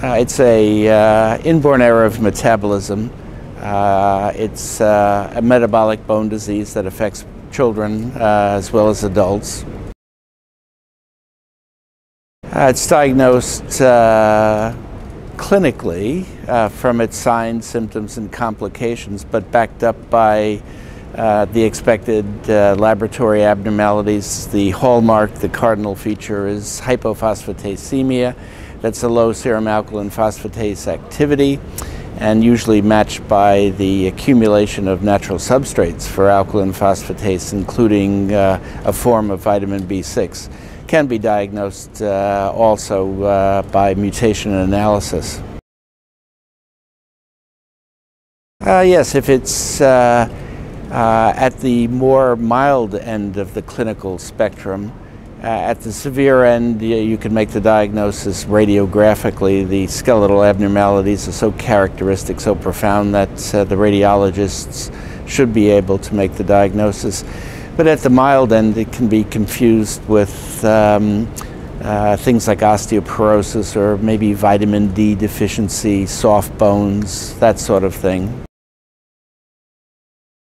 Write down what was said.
Uh, it's a uh, inborn error of metabolism. Uh, it's uh, a metabolic bone disease that affects children uh, as well as adults. Uh, it's diagnosed clinically from its signs, symptoms, and complications, but backed up by uh, the expected uh, laboratory abnormalities. The hallmark, the cardinal feature is hypophosphatasemia. That's a low serum alkaline phosphatase activity and usually matched by the accumulation of natural substrates for alkaline phosphatase, including uh, a form of vitamin B6. Can be diagnosed uh, also uh, by mutation analysis. yes, if it's uh, at the more mild end of the clinical spectrum, uh, at the severe end, you, you can make the diagnosis radiographically. The skeletal abnormalities are so characteristic, so profound that uh, the radiologists should be able to make the diagnosis. But at the mild end, it can be confused with um, uh, things like osteoporosis or maybe vitamin D deficiency, soft bones, that sort of thing.